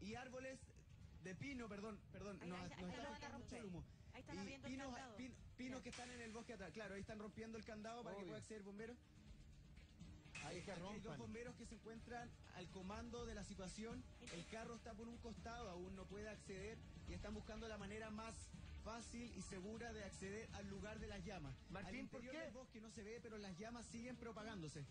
Y árboles de pino, perdón, perdón, Ahí- nos, ahí- nos ahí está mucho el humo. Ahí están Y abriendo el pinos, pin- pinos Ya. que están en el bosque atrás. Claro, ahí están rompiendo el candado para que pueda acceder bomberos. Ahí que Hay dos bomberos que se encuentran al comando de la situación. El carro está por un costado, aún no puede acceder y están buscando la manera más fácil y segura de acceder al lugar de las llamas. Martín, al ¿por qué? del bosque no se ve, pero las llamas siguen propagándose.